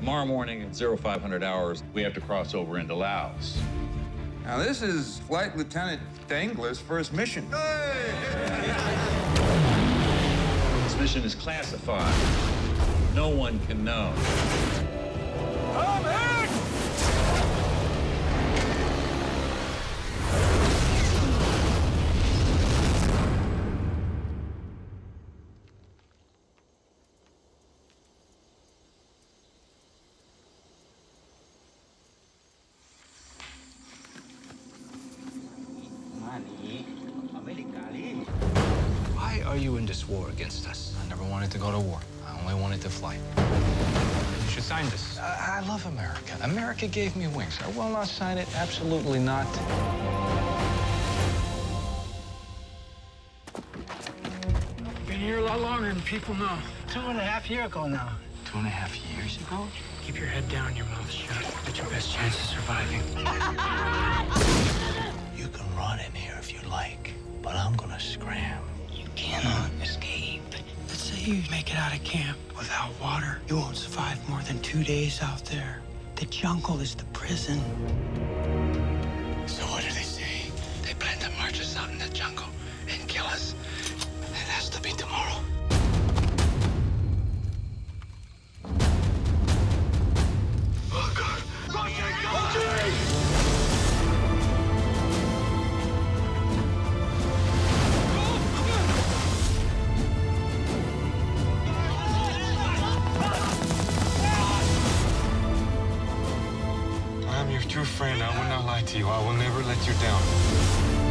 Tomorrow morning at 0500 hours, we have to cross over into Laos. Now, this is Flight Lieutenant Dengler's first mission. This mission is classified. No one can know. Why are you in this war against us? I never wanted to go to war. I only wanted to fly. You should sign this. I, I love America. America gave me wings. I will not sign it. Absolutely not. Been here a lot longer than people know. Two and a half year ago now. Two and a half years ago? Keep your head down, your mouth shut. That's your best chance of surviving. scram. You cannot escape. Let's say you make it out of camp without water. You won't survive more than two days out there. The jungle is the prison. Your true friend. I will not lie to you. I will never let you down.